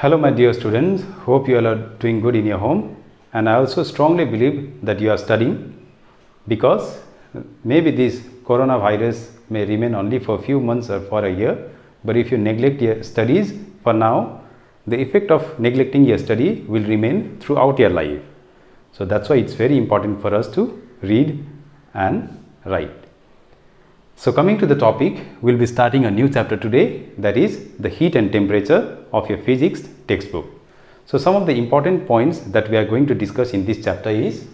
Hello, my dear students. Hope you all are doing good in your home. And I also strongly believe that you are studying because maybe this coronavirus may remain only for a few months or for a year. But if you neglect your studies for now, the effect of neglecting your study will remain throughout your life. So that's why it's very important for us to read and write. So coming to the topic, we'll be starting a new chapter today that is the heat and temperature of your physics textbook. So some of the important points that we are going to discuss in this chapter is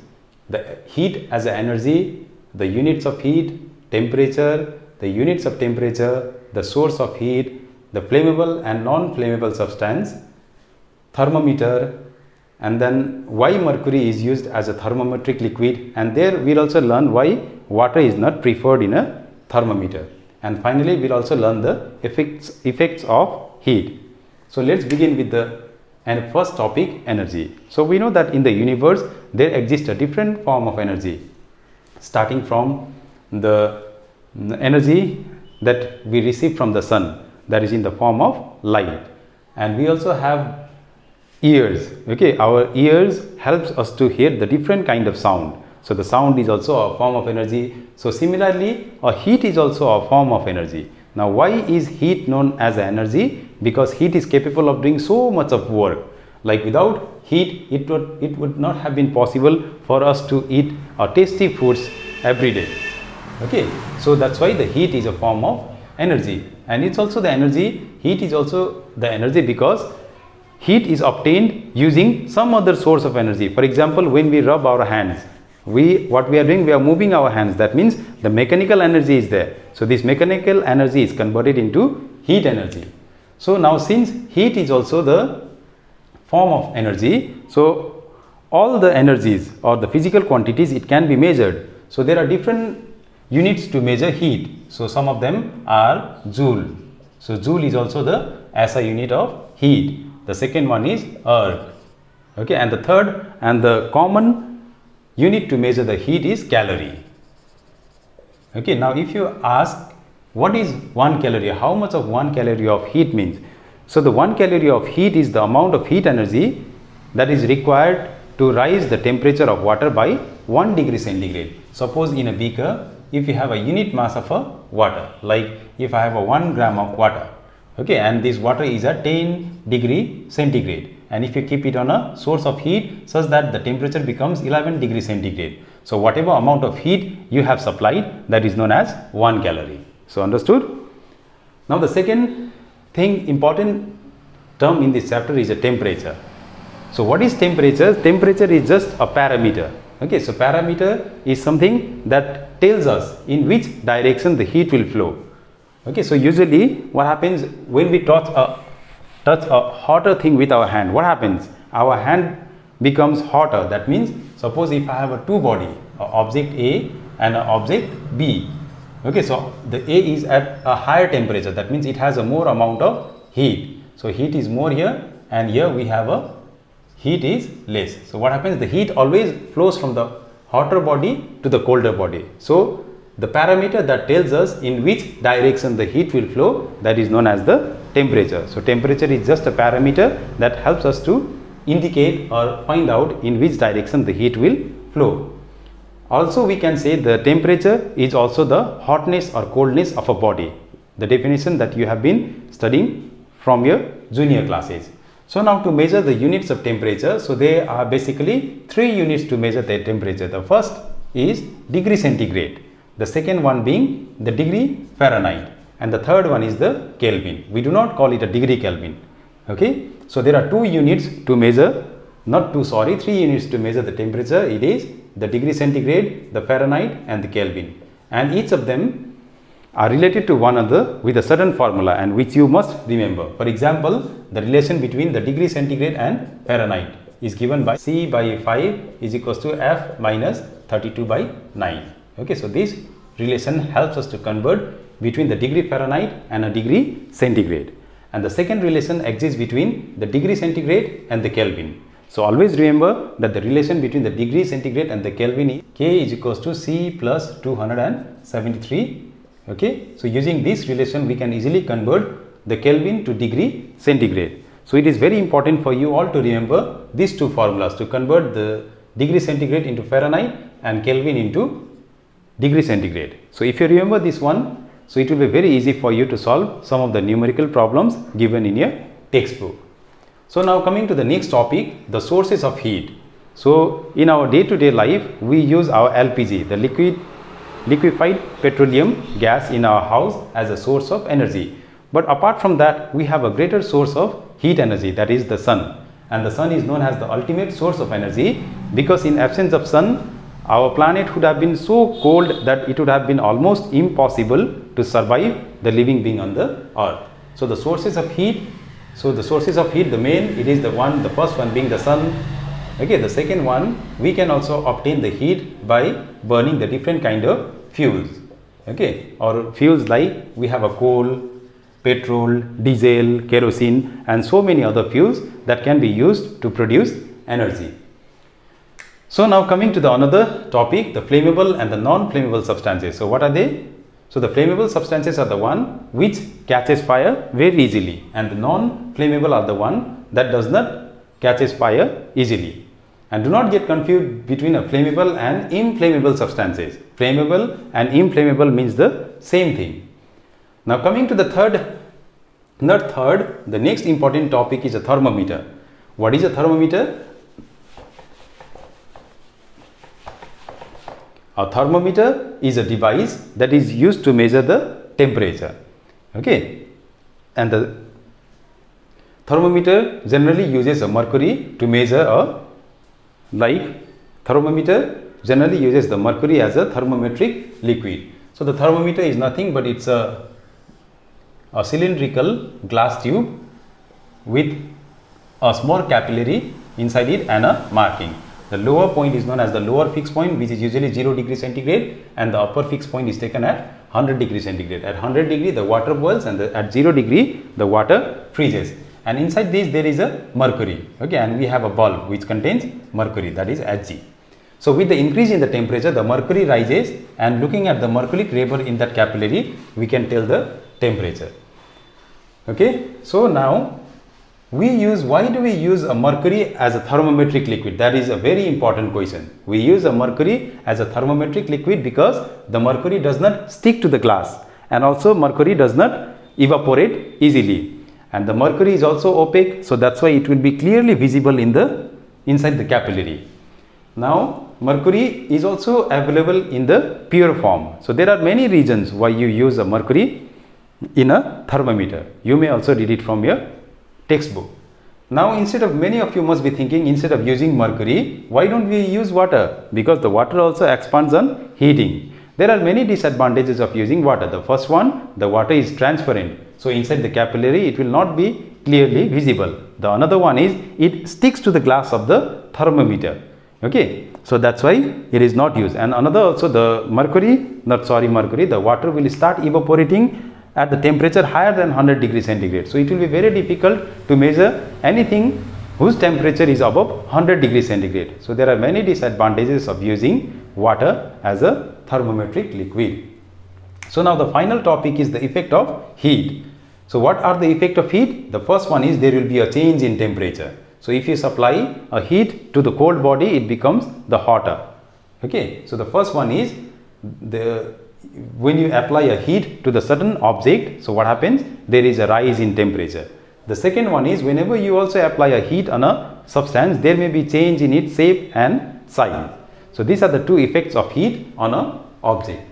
the heat as an energy, the units of heat, temperature, the units of temperature, the source of heat, the flammable and non-flammable substance, thermometer, and then why mercury is used as a thermometric liquid? And there we'll also learn why water is not preferred in a thermometer. And finally we'll also learn the effects effects of heat. So let's begin with the and first topic energy. So we know that in the universe there exists a different form of energy starting from the energy that we receive from the sun that is in the form of light. And we also have ears. Okay our ears helps us to hear the different kind of sound. So the sound is also a form of energy. So similarly a heat is also a form of energy. Now why is heat known as energy? Because heat is capable of doing so much of work. Like without heat it would it would not have been possible for us to eat a tasty foods every day. Okay so that's why the heat is a form of energy. And it's also the energy heat is also the energy because heat is obtained using some other source of energy. For example when we rub our hands we what we are doing we are moving our hands. That means the mechanical energy is there. So this mechanical energy is converted into heat energy. So now since heat is also the form of energy so all the energies or the physical quantities it can be measured. So there are different units to measure heat. So some of them are joule. So joule is also the SI unit of heat the second one is erg okay and the third and the common unit to measure the heat is calorie. Okay now if you ask what is one calorie? How much of one calorie of heat means? So the one calorie of heat is the amount of heat energy that is required to rise the temperature of water by 1 degree centigrade. Suppose in a beaker if you have a unit mass of a water like if i have a 1 gram of water okay and this water is at 10 degree centigrade. And if you keep it on a source of heat such that the temperature becomes 11 degree centigrade. So whatever amount of heat you have supplied that is known as 1 calorie. So understood? Now the second thing important term in this chapter is a temperature. So what is temperature? Temperature is just a parameter. Okay so parameter is something that tells us in which direction the heat will flow okay so usually what happens when we touch a touch a hotter thing with our hand what happens? Our hand becomes hotter. That means suppose if i have a two body a object a and an object b. Okay so the a is at a higher temperature. That means it has a more amount of heat. So heat is more here and here we have a heat is less. So what happens? The heat always flows from the hotter body to the colder body. So the parameter that tells us in which direction the heat will flow that is known as the temperature. So temperature is just a parameter that helps us to indicate or find out in which direction the heat will flow. Also we can say the temperature is also the hotness or coldness of a body. The definition that you have been studying from your junior classes. So now to measure the units of temperature so there are basically three units to measure the temperature. The first is degree centigrade the second one being the degree fahrenheit and the third one is the kelvin. We do not call it a degree kelvin okay? So there are two units to measure not two sorry three units to measure the temperature. It is the degree centigrade the fahrenheit and the kelvin. And each of them are related to one another with a certain formula and which you must remember. For example the relation between the degree centigrade and fahrenheit is given by c by 5 is equals to f minus 32 by 9 okay so this relation helps us to convert between the degree fahrenheit and a degree centigrade and the second relation exists between the degree centigrade and the kelvin So always remember that the relation between the degree centigrade and the Kelvin is K is equals to C plus 273. Okay. So using this relation we can easily convert the Kelvin to degree centigrade. So it is very important for you all to remember these two formulas to convert the degree centigrade into Fahrenheit and Kelvin into degree centigrade. So if you remember this one, so it will be very easy for you to solve some of the numerical problems given in your textbook. So now coming to the next topic, the sources of heat. So in our day-to-day -day life, we use our LPG, the liquid liquefied petroleum gas in our house as a source of energy. But apart from that, we have a greater source of heat energy that is the sun. And the sun is known as the ultimate source of energy because in absence of sun, our planet would have been so cold that it would have been almost impossible to survive the living being on the earth. So the sources of heat so the sources of heat, the main, it is the one, the first one being the sun. Okay, the second one, we can also obtain the heat by burning the different kind of fuels. Okay, or fuels like we have a coal, petrol, diesel, kerosene and so many other fuels that can be used to produce energy. So now coming to the another topic, the flammable and the non-flammable substances. So what are they? So the flammable substances are the one which catches fire very easily and the non-flammable are the one that does not catches fire easily. And do not get confused between a flammable and inflammable substances. Flammable and inflammable means the same thing. Now coming to the third, not third, the next important topic is a thermometer. What is a thermometer? A thermometer is a device that is used to measure the temperature. Okay. And the thermometer generally uses a mercury to measure a like thermometer generally uses the mercury as a thermometric liquid. So the thermometer is nothing but it's a, a cylindrical glass tube with a small capillary inside it and a marking. The lower point is known as the lower fixed point which is usually 0 degree centigrade and the upper fixed point is taken at 100 degree centigrade. At 100 degree the water boils and the, at 0 degree the water freezes and inside this there is a mercury okay and we have a bulb which contains mercury that is Hg. So with the increase in the temperature the mercury rises and looking at the mercury vapor in that capillary we can tell the temperature. Okay. So now we use why do we use a mercury as a thermometric liquid? That is a very important question. We use a mercury as a thermometric liquid because the mercury does not stick to the glass. And also mercury does not evaporate easily. And the mercury is also opaque so that's why it will be clearly visible in the inside the capillary. Now mercury is also available in the pure form. So there are many reasons why you use a mercury in a thermometer. You may also read it from your textbook. Now instead of many of you must be thinking instead of using mercury, why don't we use water? Because the water also expands on heating. There are many disadvantages of using water. The first one, the water is transparent. So inside the capillary, it will not be clearly visible. The another one is it sticks to the glass of the thermometer. Okay. So that's why it is not used. And another also the mercury, not sorry mercury, the water will start evaporating at the temperature higher than 100 degree centigrade. So it will be very difficult to measure anything whose temperature is above 100 degree centigrade. So there are many disadvantages of using water as a thermometric liquid. So now the final topic is the effect of heat. So what are the effect of heat? The first one is there will be a change in temperature. So if you supply a heat to the cold body, it becomes the hotter. Okay. So the first one is the when you apply a heat to the certain object, so what happens? There is a rise in temperature. The second one is whenever you also apply a heat on a substance, there may be change in its shape and size. So these are the two effects of heat on a object.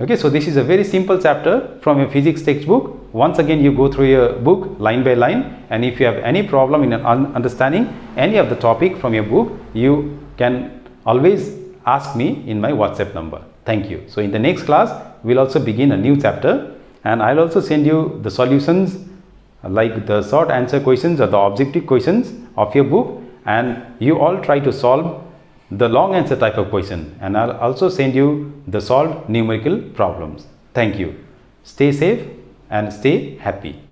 Okay, so this is a very simple chapter from a physics textbook. Once again, you go through your book line by line and if you have any problem in understanding any of the topic from your book, you can always ask me in my WhatsApp number. Thank you. So in the next class, we'll also begin a new chapter and I'll also send you the solutions like the short answer questions or the objective questions of your book and you all try to solve the long answer type of question and I'll also send you the solved numerical problems. Thank you. Stay safe and stay happy.